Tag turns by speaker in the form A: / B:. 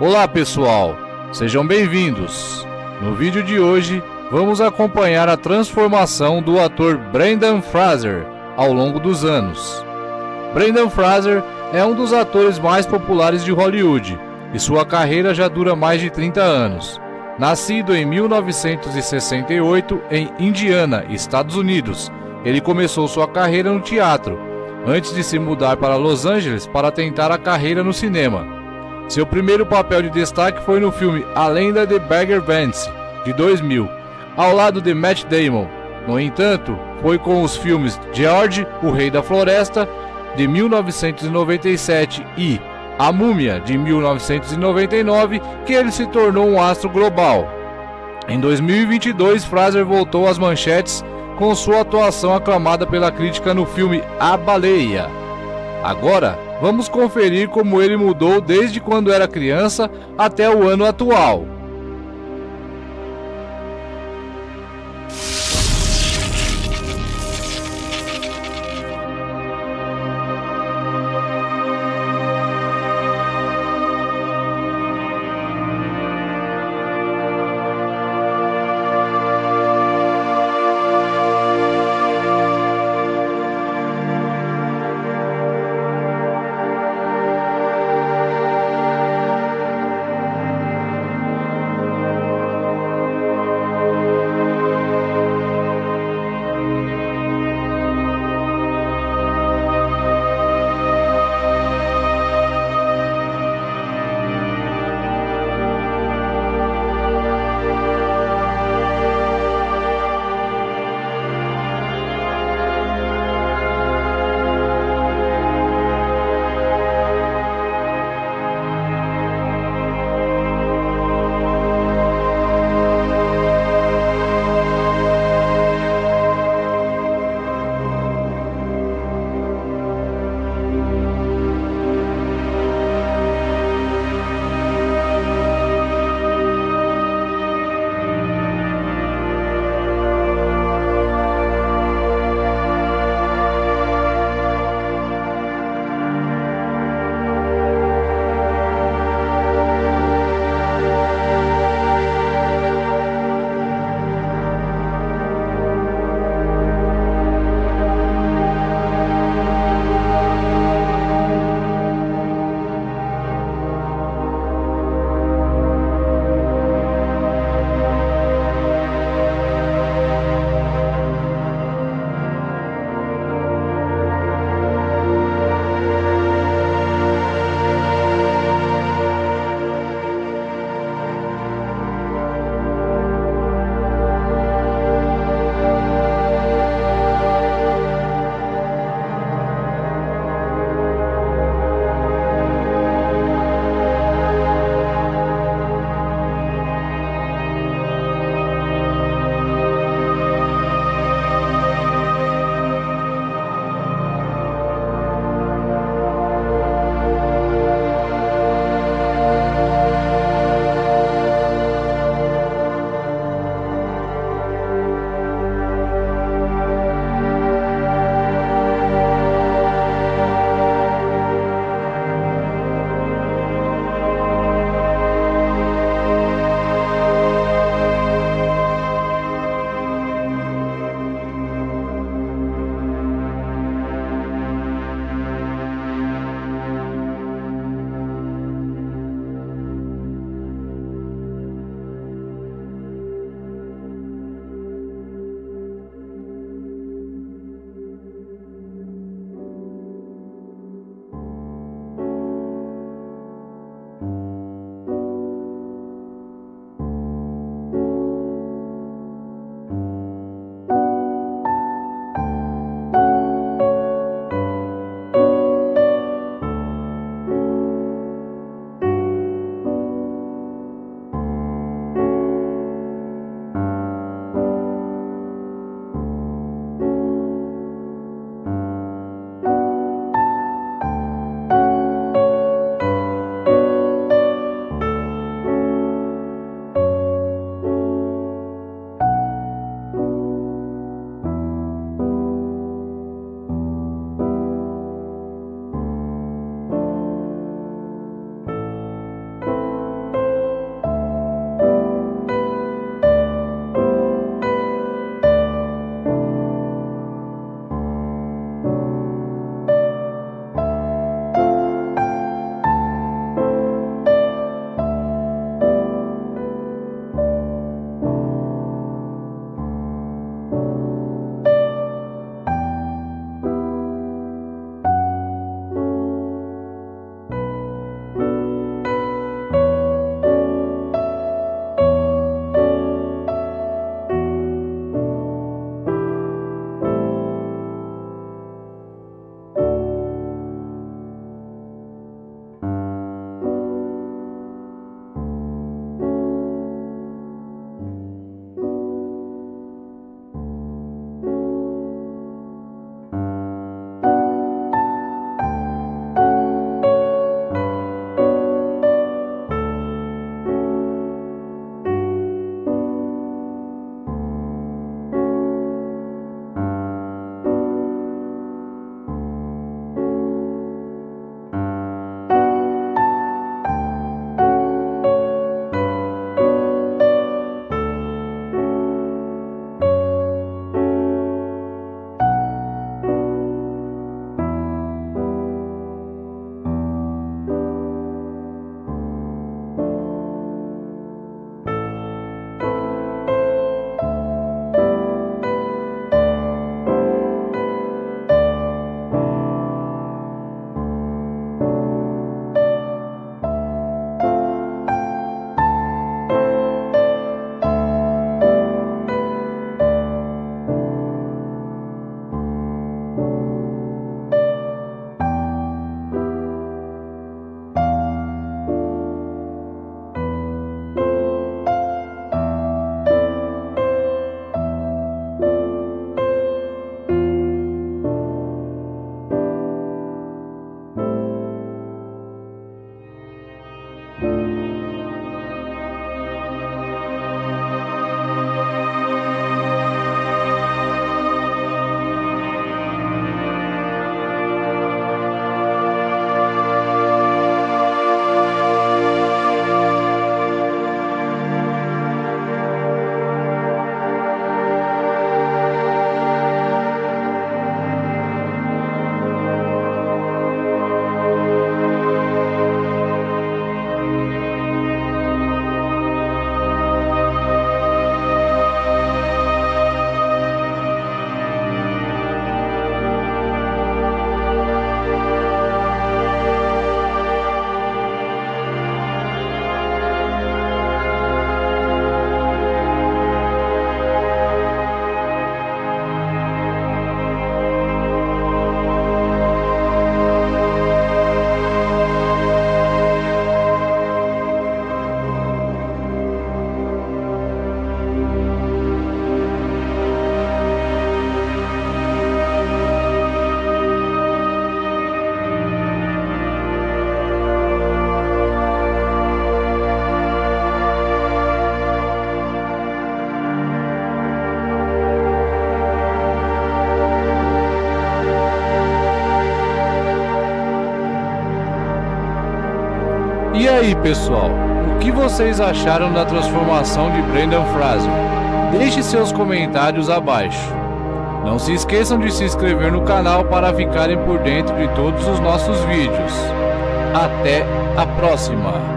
A: Olá pessoal, sejam bem-vindos. No vídeo de hoje vamos acompanhar a transformação do ator Brendan Fraser ao longo dos anos. Brendan Fraser é um dos atores mais populares de Hollywood e sua carreira já dura mais de 30 anos. Nascido em 1968 em Indiana, Estados Unidos, ele começou sua carreira no teatro, antes de se mudar para Los Angeles para tentar a carreira no cinema. Seu primeiro papel de destaque foi no filme A Lenda de Bagger Vance, de 2000, ao lado de Matt Damon. No entanto, foi com os filmes George, o Rei da Floresta, de 1997 e A Múmia, de 1999, que ele se tornou um astro global. Em 2022, Fraser voltou às manchetes com sua atuação aclamada pela crítica no filme A Baleia. Agora, vamos conferir como ele mudou desde quando era criança até o ano atual. E aí, pessoal, o que vocês acharam da transformação de Brendan Fraser? Deixe seus comentários abaixo. Não se esqueçam de se inscrever no canal para ficarem por dentro de todos os nossos vídeos. Até a próxima!